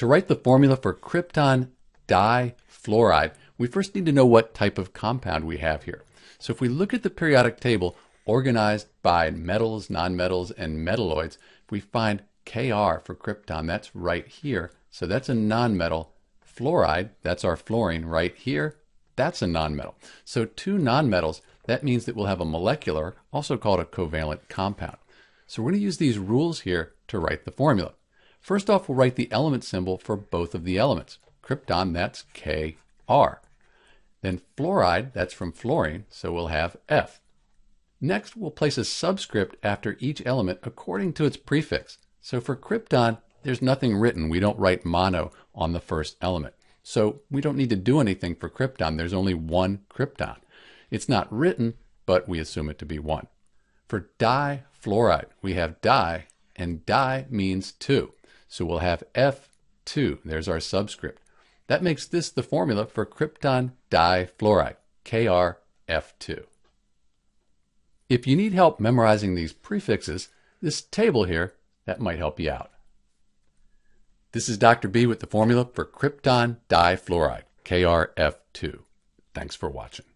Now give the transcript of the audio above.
To write the formula for krypton difluoride, we first need to know what type of compound we have here. So if we look at the periodic table organized by metals, nonmetals, and metalloids, we find Kr for krypton, that's right here. So that's a nonmetal. Fluoride, that's our fluorine right here. That's a nonmetal. So two nonmetals, that means that we'll have a molecular, also called a covalent compound. So we're going to use these rules here to write the formula. First off, we'll write the element symbol for both of the elements. Krypton, that's Kr. Then fluoride, that's from fluorine, so we'll have F. Next, we'll place a subscript after each element according to its prefix. So for krypton, there's nothing written. We don't write mono on the first element. So we don't need to do anything for krypton. There's only one krypton. It's not written, but we assume it to be one. For difluoride, we have di, and di means two. So we'll have F2. There's our subscript. That makes this the formula for krypton difluoride, KrF2. If you need help memorizing these prefixes, this table here, that might help you out. This is Dr. B with the formula for krypton difluoride, KrF2. Thanks for watching.